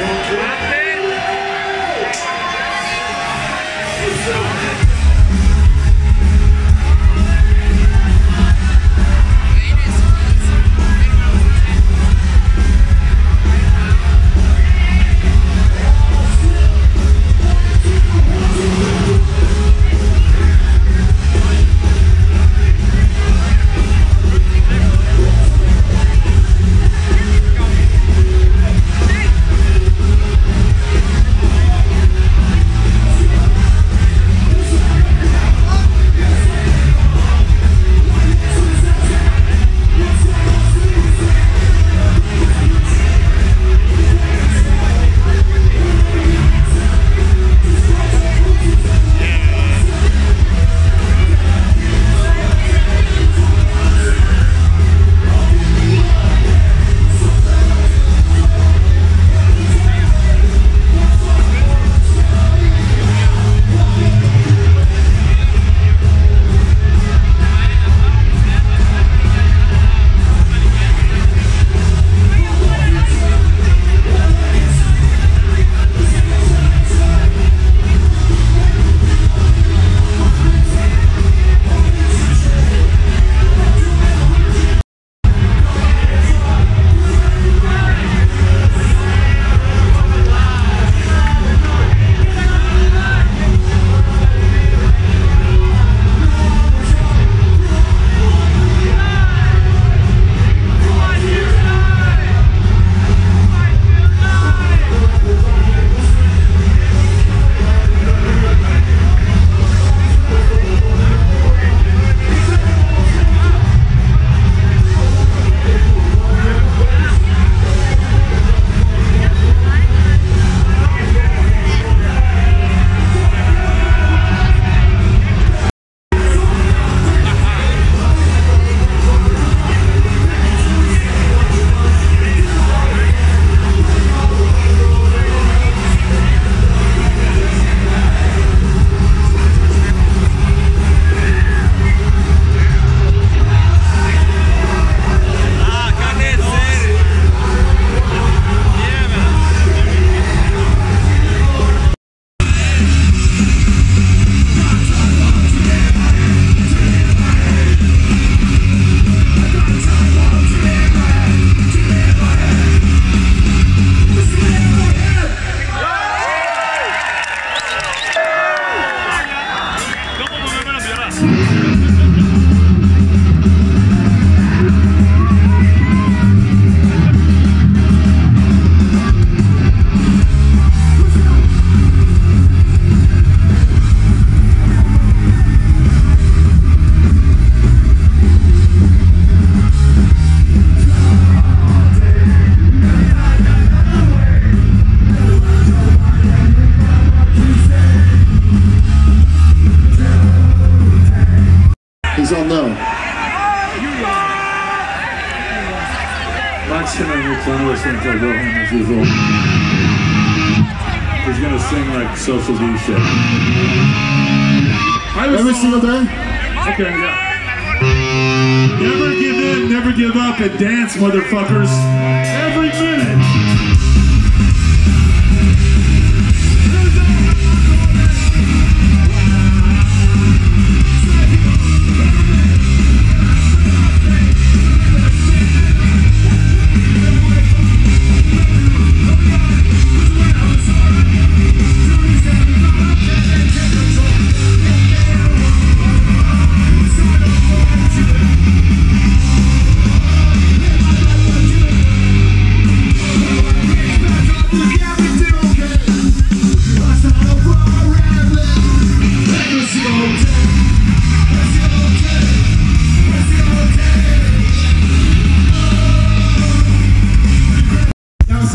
He's Sings like Rohan as. He's gonna sing like social D shit. Every single day? Okay, yeah. Never give in, never give up, and dance, motherfuckers. Every minute.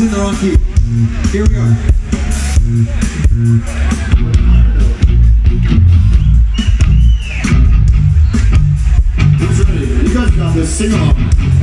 In the wrong key. Here we ready? You guys got this. Sing along.